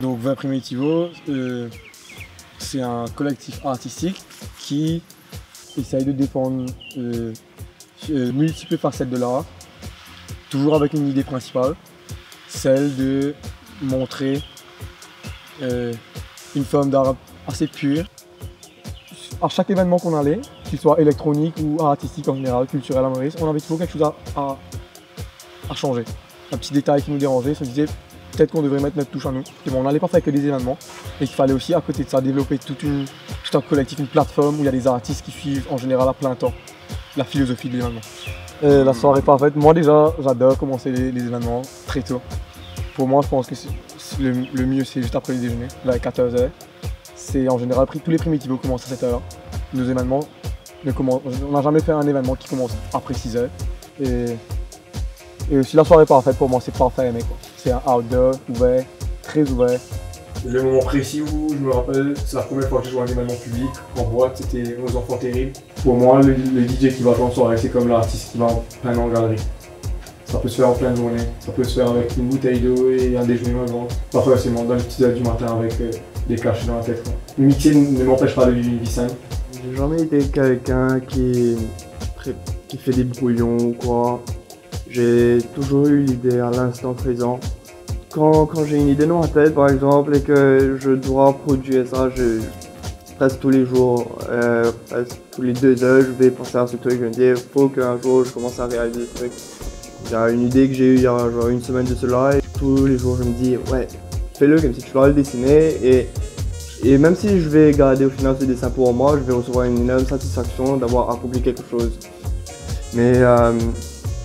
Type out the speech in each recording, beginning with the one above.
Donc 20 Primitivo, euh, c'est un collectif artistique qui essaye de défendre euh, euh, multiples facettes de l'art, toujours avec une idée principale, celle de montrer euh, une forme d'art assez pure. À chaque événement qu'on allait, qu'il soit électronique ou artistique en général, culturel à Maurice, on avait toujours quelque chose à, à- à changer. Un petit détail qui nous dérangeait, se disait peut-être qu'on devrait mettre notre touche à nous. Et bon, on n'allait pas faire que des événements, et qu'il fallait aussi à côté de ça développer toute une, tout un collectif, une plateforme où il y a des artistes qui suivent en général à plein temps la philosophie de l'événement. Euh, la soirée parfaite, moi déjà j'adore commencer les, événements très tôt. Pour moi je pense que le, mieux c'est juste après le déjeuner, vers 14h. C'est en général tous les primitivos commencent à cette heure-là. Nos événements on n'a jamais fait un événement qui commence après 6h. Et, et aussi la soirée parfaite pour moi c'est parfait quoi. C'est un outdoor ouvert, très ouvert. Le moment précis où je me rappelle, c'est la première fois que j'ai joué à un événement public en boîte, c'était Nos Enfants Terribles. Pour moi, le, le DJ qui va jouer en soirée, c'est comme l'artiste qui va en plein en galerie. Ça peut se faire en pleine journée, ça peut se faire avec une bouteille d'eau et un déjeuner avant. Pas forcément dans les petites heures du matin avec euh, des cachets dans la tête. quoi. Mixer ne m'empêche pas de vivre une vie saine. J'ai jamais été quelqu'un qui fait des brouillons ou quoi. J'ai toujours eu l'idée à l'instant présent. Quand, quand j'ai une idée dans la tête, par exemple, et que je dois produire ça, je, presque tous les jours, euh, presque tous les deux heures, je vais penser à ce truc. Je me dis, faut qu'un jour je commence à réaliser ce truc. Il y a une idée que j'ai eue il y a genre une semaine de cela, et tous les jours je me dis, ouais, fais-le comme si tu le dessiner, et et même si je vais garder au final ce dessin pour moi, je vais recevoir une énorme satisfaction d'avoir accompli quelque chose. Mais euh,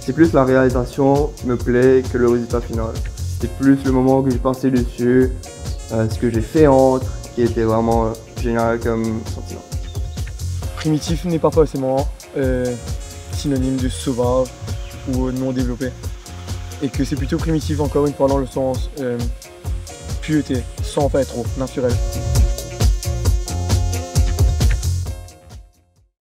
c'est plus la réalisation qui me plaît que le résultat final. C'est plus le moment que j'ai pensé dessus, euh, ce que j'ai fait entre, qui était vraiment euh, génial comme sentiment. Primitif n'est pas forcément euh, synonyme de sauvage ou non développé. Et que c'est plutôt primitif encore une fois dans le sens pureté, sans faire trop, naturel.